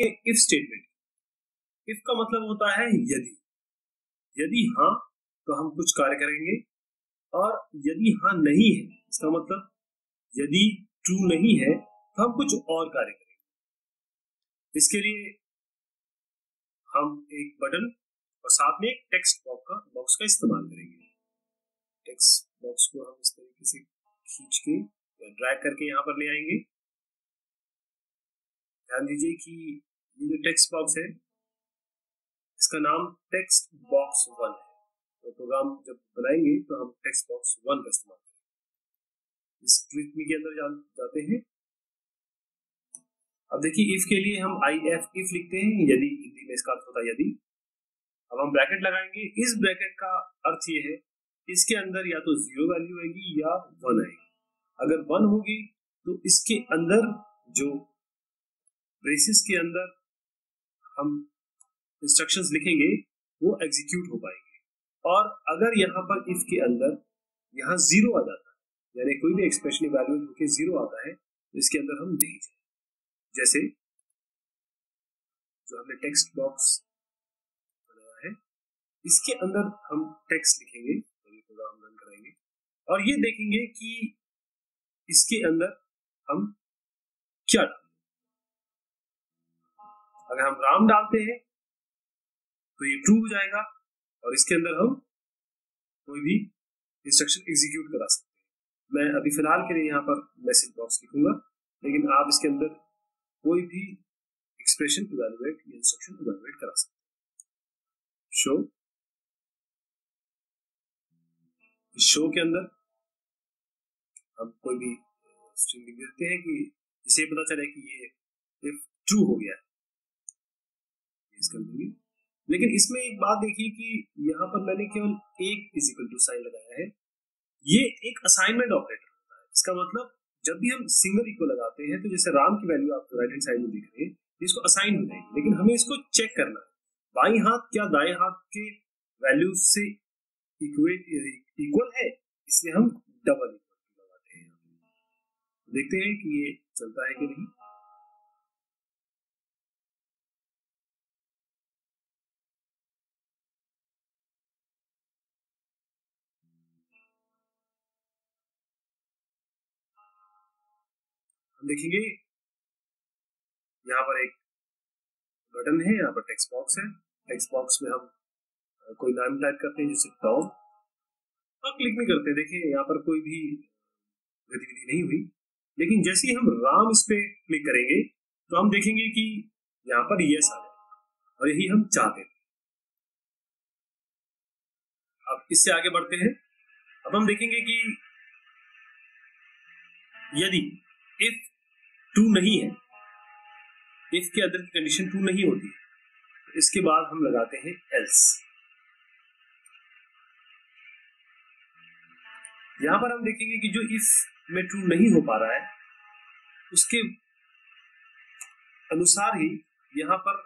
If statement if का मतलब होता है यदि। यदि हाँ तो हम कुछ कार्य करेंगे। और यदि हाँ नहीं है, इसका मतलब यदि ट्रू नहीं है तो हम कुछ और कार्य करेंगे। इसके लिए हम एक बटन और साथ में एक टेक्स्ट बॉक्स का बॉक्स का इस्तेमाल करेंगे। टेक्स्ट बॉक्स को हम इस तरीके से खींच के या ड्रैग करके यहाँ पर ले आएँगे। ध्यान दीजिए कि जो टेक्स्ट बॉक्स है इसका नाम टेक्स्ट बॉक्स वन है। तो प्रोग्राम जब बनाएँगे तो हम टेक्स्ट बॉक्स वन का इस्तेमाल करेंगे। इस क्लिक के अंदर जा, जाते हैं। अब देखिए इफ़ के लिए हम आई एफ़ इफ़ लिखते हैं। यदि हिंदी में इसका अर्थ होता है यदि। अब हम ब्रैकेट लगाएँगे। इस ब्रैकेट का अर्थ ये है इसके अंदर या तो ज़ीरो वैल्यू आएगी या वन आएगी। अगर वन होगी तो इसके अंदर जो ब्रेसिस के अंदर हम इंस्ट्रक्शंस लिखेंगे, वो एग्जीक्यूट हो पाएँगे। और अगर यहाँ पर इफ़ के अंदर यहाँ ज़ीरो आ जाता है, यानी कोई भी एक्सप्रेशन इवेल्युएट होकर ज़ीरो आता है तो इसके अंदर हम नहीं जाए जैसे जो हमने टेक्स्ट बॉक्स बनाया है, इसके अंदर हम टेक्स्ट लिखेंगे प्रोग्राम रन कराएँगे। और ये देखेंगे कि इसके अंदर हम क्या डालें अगर हम राम डालते हैं तो ये ट्रू हो जाएगा और इसके अंदर हम कोई भी इंस्ट्रक्शन एग्जीक्यूट करा सकते हैं। मैं अभी फ़िलहाल के लिए यहाँ पर मैसेज बॉक्स लिखूँगा, लेकिन आप इसके अंदर कोई भी एक्सप्रेशन इवेलुएट या इंस्ट्रक्शन इवेलुएट करा सकते हैं। शो शो के अंदर हम कोई भी स्ट्रिंग लिख देते हैं कि जिसे पता चले कि ये इफ़ ट्रू हो गया है। लेकिन इसमें एक बात देखिए कि यहाँ पर मैंने केवल एक इजिकल टू साइन लगाया है। ये एक असाइनमेंट ऑपरेटर होता है। इसका मतलब जब भी हम सिंगल इक्वल लगाते हैं तो जैसे राम की वैल्यू आप राइट हैंड साइड में देख रहे हैं इसको असाइन हो जाएगी। लेकिन हमें इसको चेक करना है। बाई हाथ क्या दाएँ हाथ के वैल्यू से इक्वल है? इसलिए हम डबल इक्वल लगाते हैं। देखते हैं कि ये चलता है कि नहीं। हम देखेंगे। यहाँ पर एक बटन है, यहाँ पर टेक्स्ट बॉक्स है। टेक्स्ट बॉक्स में हम कोई नाम टाइप करते हैं, जैसे टॉम और क्लिक भी करते, देखिए, यहाँ पर कोई भी गतिविधि नहीं हुई। लेकिन जैसे ही हम राम इस पे क्लिक करेंगे तो हम देखेंगे कि यहाँ पर यस आ जाए और यही हम चाहते हैं। अब इससे आगे बढ़ते हैं। अब हम देखेंगे कि यदि इफ़ टू नहीं है। इफ़ के अंदर कंडीशन टू नहीं होती तो इसके बाद हम लगाते हैं एल्स यहाँ पर हम देखेंगे कि जो इफ़ में ट्रू नहीं हो पा रहा है, उसके अनुसार ही यहाँ पर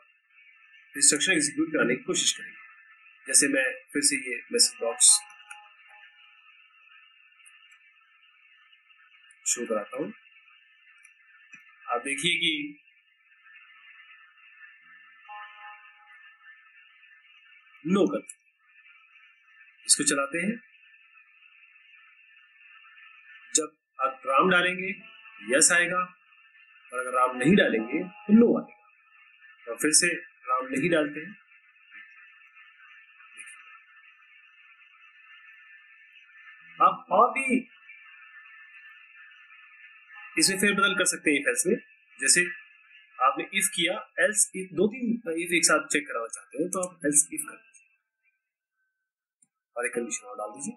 इंस्ट्रक्शन एग्जीक्यूट कराने की कोशिश करेंगे। जैसे मैं फिर से ये मैसेज बॉक्स शो कराता हूँ। आप देखिए कि नो कर इसको चलाते हैं। जब आप राम डालेंगे, यस आएगा, और अगर राम नहीं डालेंगे तो नो आएगा। तो फिर से राम नहीं डालते हैं। आप और भी इसमें फिर बदल कर सकते हैं इफ़ एल्स में। जैसे आपने इफ़ किया एल्स इफ़ दो तीन इफ़ एक साथ चेक कराना चाहते हैं तो आप एल्स इफ़ कर दीजिए। और एक कंडीशन और डाल दीजिए।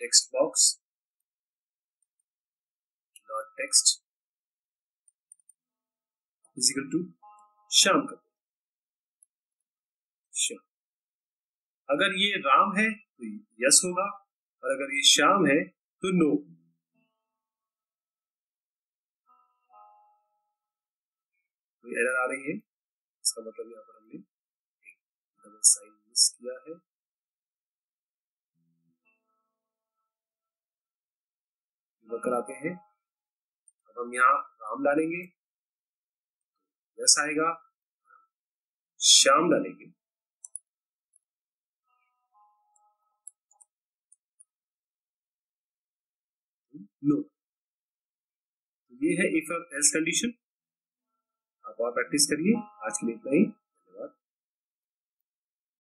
Text box dot text is equal to Shyam का श्याम अगर ये राम है तो यस होगा। और अगर ये श्याम है तो नो तो एरर आ रही है। इसका मतलब यहाँ पर हमने एक डबल साइन मिस किया है। कराते हैं। अब हम यहाँ राम डालेंगे। यस आएगा। श्याम डालेंगे। नो ये है इफ़ एल्स कंडीशन और प्रैक्टिस करिए। आज के लिए इतना ही।